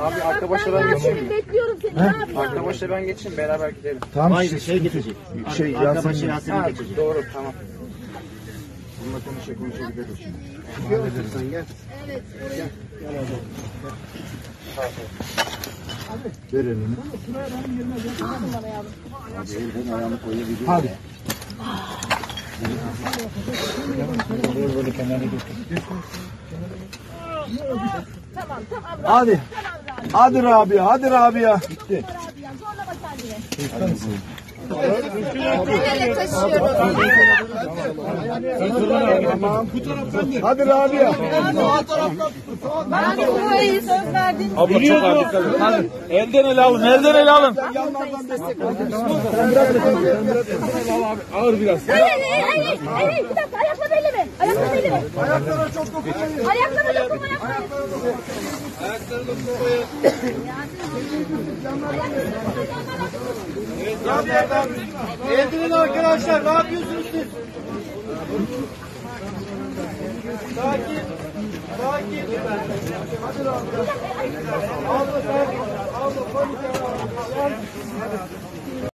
Abi arka başa ben geçeyim mi? Bekliyorum seni. Ne? Arka başa ben geçeyim beraber gidelim. Tamam Hayır şey geçecek. Şey, Arka başı Yasemin. Ha, geçecek. doğru tamam. Bununla konuşa konuşa gideriz şimdi. Halledin gel. Ver elini. Abi elden ayağını koyabilir. Hadi. Böyle kenara götür. Tamam tamam. Hadi. Hadi Rabia, hadi Rabia. Gitti. Zorlama kendini. Hadi Rabia. Abla çok. Hadi. Elden ele alın, elden ele alın. Ağır biraz. Hayır hayır hayır. Hayır bir dakika ayakla belli mi? Ayakla belli mi? Ayaklara çok dokunmayın. Ayaklara dokunmayın. Eldirin arkadaşlar, ne yapıyorsunuz siz? Sakin, sakin. Hadi Abla sakin. Abla panik yapma.